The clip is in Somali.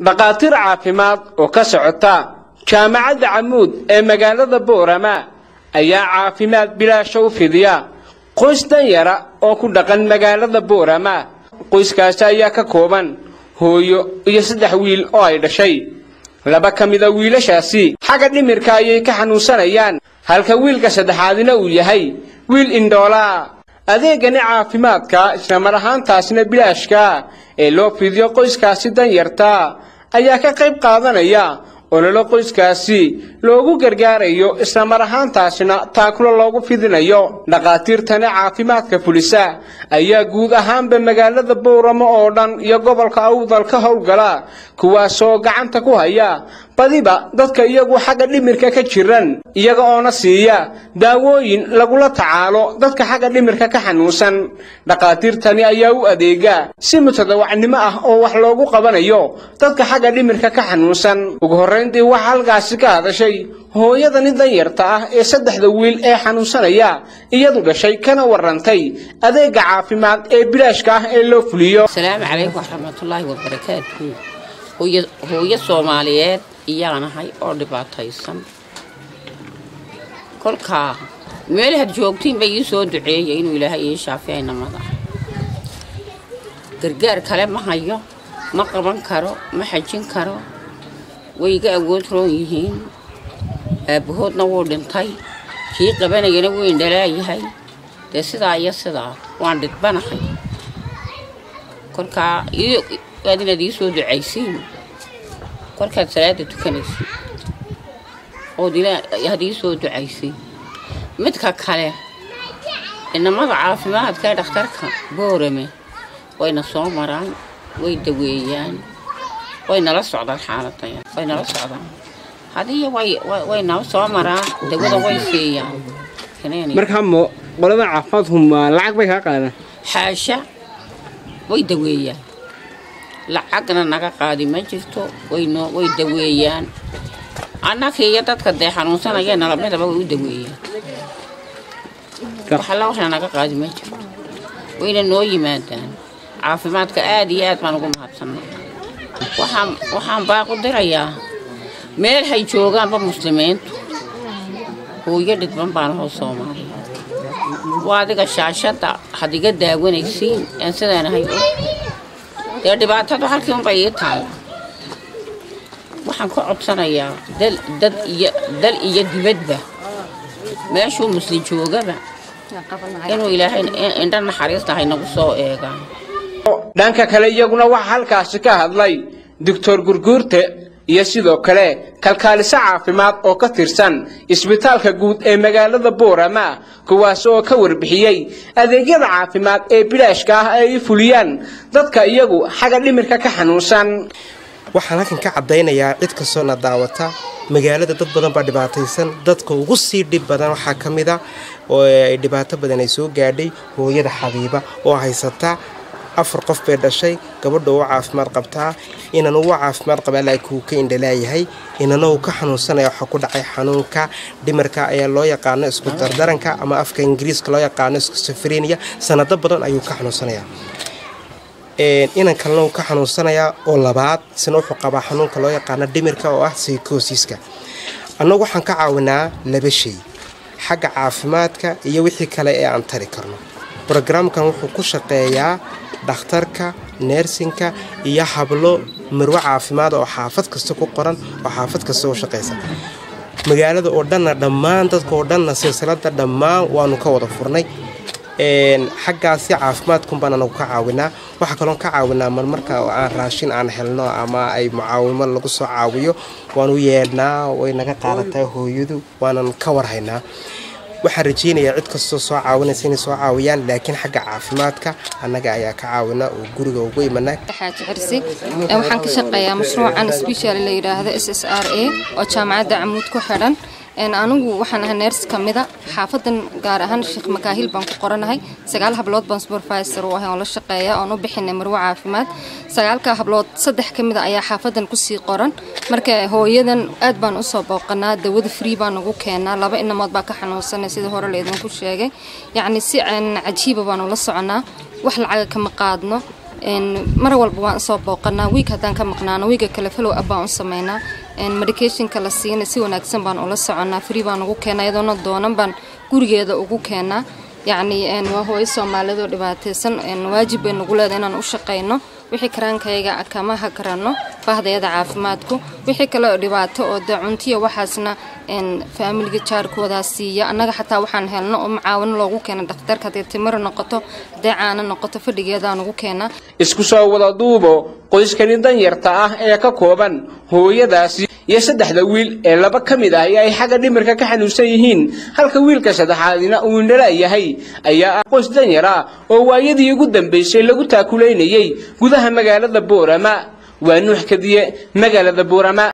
dhakhaatiir caafimaad oo ka socota jaamacadda camuud ee magaalada boorama ayaa caafimaad bilaasha u fidiya. Qoys danyara oo ku dhaqan magaalada boorama qoyskaasi ayaa ka kooban hooyo iyo saddex wiil oo ay dhashay. Laba ka mida wiilashaasi xagga dhimirka ayay ka xanuunsanayaan halka wiilka saddexaadina uu yahay wiil indhoolaa adeegani caafimaadka islamar ahaantaasina bilaashka ee loo fidiyo qoyskaasi danyarta ayaa ka qayb qaadanaya ololo qoyskaasi loogu gargaarayo islamar ahaantaasina taakulo loogu fidinayo. Dhakhaatiirtani caafimaadka fulisa ayaa guud ahaanba magaalada booramo oo dhan iyo gobolka awdal ka howlgala kuwaasoo gacanta ku haya badiba dadka iyagu xagga dhimirka ka jiran iyaga oona siiya daawooyin lagula tacaalo dadka xagga dhimirka ka xanuunsan. Dhakhaatiirtani ayaa u adeega si mutadawacnimo ah oo wax loogu qabanayo dadka xagga dhimirka ka xanuunsan. Ugu horrayntii waxaa halkaasi ka hadashay hooyadani danyarta ah ee saddexda wiil ee xanuunsanaya iyadu dhashay kana warrantay adeega caafimaad ee bilaashka ah ee loo fuliyo hooyo soomaaliyeed iyaanahay oo dhibaataysan. Kolkaa meel had joogtiin bay ii soo duceeyay inuu ilaahay ii shaafiya inamada gargaar kale ma hayo ma qaban karo ma xajin karo. Way iga awood roon yihiin. Aabbahoodna wuu dhintay. Kii qabanayana wuu indhalaayahay dee sidaa iyo sidaa waan dhidbanahay. Kolkaa وأدينا دي سود عايسين كل كان سلادة تكنس ودينا يا دي سود عايسين متك كله إن ما ضعف ما هاد كان أختارك بورمي وين الصومران؟ وين دويان وين رصع ذا الحالة طيب؟ وين رصع ذا هذه وين وين الصومران؟ دوي ذا وين سيان كناني مرحبا ولا ضعفهم لعبة هكذا حاشا. ويدويه lacagna naga qaadi ma jirto way daweeyaan annakii iyo dadka dee xanuunsanaya nalamidaba way u daweeyaan waxalla waxna naga qaadi ma jirto wayna noo yimaadaan caafimaadka aad iyo aad baan ugu mahadsanay waxaan baaqu dirayaa meel hay joogaanba muslimiintu hooyo dhidban baan hoo soomaaliya waa adiga shaashadda had iga daawanaysiin aan sidaanahay og dee dhibaatadu halkii unbay ii taalla waxaan ka codsanayaa dal iyo dibadba meeshuu muslim joogaba. Inuu ilaahay indha naxariista haynagu soo eegaan. Dhanka kale iyaguna waxaa halkaasi ka hadlay doctor gurguurte iyo sidoo kale kalkaaliso caafimaad oo ka tirsan isbitaalka guud ee magaalada boorama kuwaas oo ka warbixiyey adeegyada caafimaad ee bilaashka ah ay fuliyaan dadka iyagu xagga dhimirka ka xanuunsan. Waxaan halkan ka caddaynayaa cid kastoona daawata magaalada dad badan baa dhibaataysan dadka ugu sii dhib badan waxaa ka mid a oo ay dhibaato badan ay soo gaadhay hooyada xabiiba oo haysata afar qof bay dhashay gabadha uu caafimaad qabtaa inan uu caafimaad qabaa laakiin uu ka indhalaayahay inana uu ka xanuunsanaya waxaa ku dhacay xanuunka dhimarka ayaa loo yaqaano isku dardaranka ama afka ingiriiska loo yaqaano iskusafrenia sanado badan ayuu ka xanuunsanayaa. Inan kalena uu ka xanuunsanayaa oo labaad isna wuxuu qabaa xanuunka loo yaqaano dhimirka oo ah psychosiska. Annagu waxaan ka caawinaa laba shay xagga caafimaadka iyo wixii kale ee aan tari karno. Brogramkan wuxuu ku shaqeeyaa dhakhtarka neersinka iyo hablo marwo caafimaad oo xaafad kasta ku qoran oo xaafad kasta u shaqaysa magaalada oo dhanna dhammaan dadka oo dhanna silsilada dhammaan waanu ka wada furnay. Xaggaasi caafimaadkun baan anagu ka caawinaa. Waxaa kaloon ka caawinaa marmarka aan raashin aan helno ama ay mucaawimo lagu soo caawiyo waanu yeedhnaa way naga qaadataa hooyadu waanan ka warhaynaa waxaan rajeynayaa cid kastoo soo caawinaysa inay soo caawiyaan laakiin xagga caafimaadka annaga ayaa ka caawina oo guriga ugu imanaa xaaji xirsi waxaan ka shaqeeyaa mashruucan special la yidhaahdo s s r a oo jaamacadda camuud ku xidhan وأنا وحنا هنرس كمذا حافظن قارهن شق مكاهيل بنك قرنها هاي سجال هبلاط بنسبر فايسر وهاي على الشقية أنو بحنا مروعة في مات سجال كهبلاط صدح كمذا أي حافظن كسي قرن مركا هو يدن أدبان أصاب قناة دود فري بانو كينا لبا إن ما تبقى حنا وصلنا سيد mar walba waan u soo booqanaa. Wiig haddaan ka maqnaano wiiga kale falow ab baan u sameynaa. Medicationka la siina si wanaagsan baan ula soconaa. Free baan ugu keenaa iyadoona doonan baan gurigeeda ugu keenaa. Yacni waa hooyo soomaalidoo dhibaataysan. Waajib bay nagu leedahay inaan u shaqayno wixii karaankayga kamaha garanno bahdayada caafimaadku. Wixii kale oo dhibaato oo dee cuntiya waxaasna faamiliga jaarkoodaa siiya. Annaga xataa waxaan helno oo macaawino loogu keena dhakhtarka. Haddee timir noqoto haddee caano noqoto fadhigeedaan ugu keenaa isku soo wada duubo qoyskani danyarta ah ee ka kooban hooyadaasi iyo saddexda wiil ee laba ka mid ah ay xagga dhimirka ka xanuunsan yihiin. Halka wiilka saddexaadina uu indhala yahay ayaa ah qoys danyar ah oo waayadii ugu dambaysay lagu taakulaynayay gudaha magaalada boorama. Waa nuux kadiye magaalada boorama